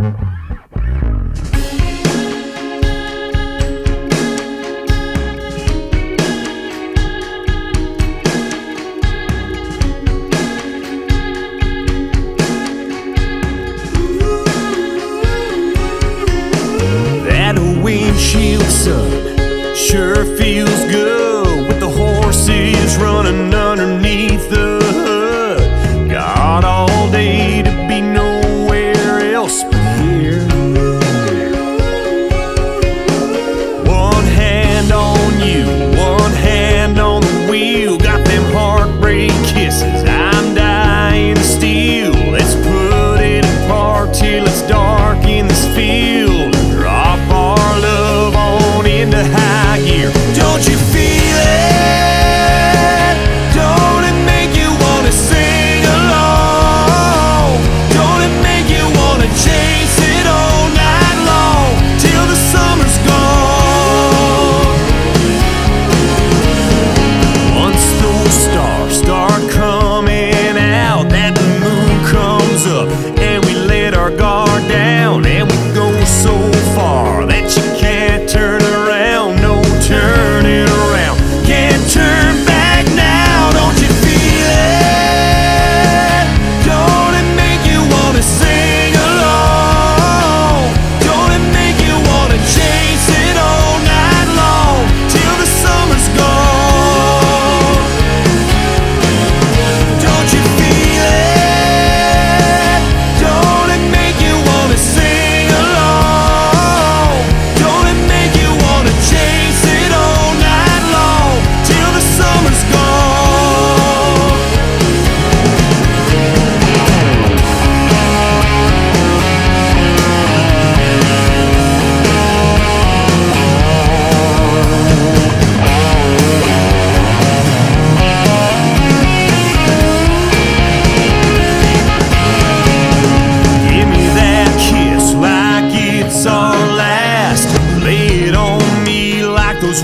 That windshield sun sure feels good with the horses running underneath star, star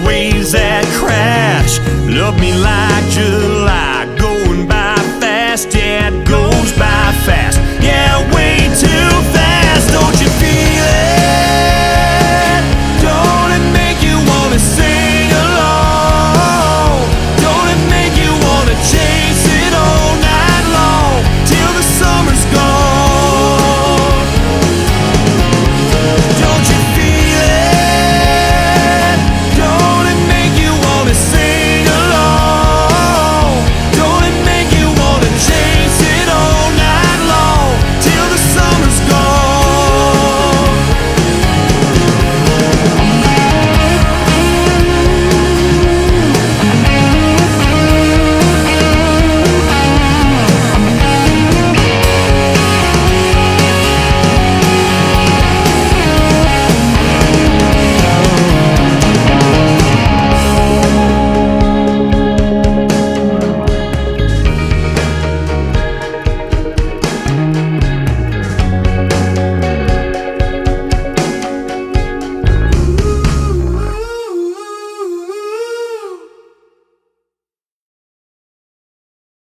waves that crash. Love me like just.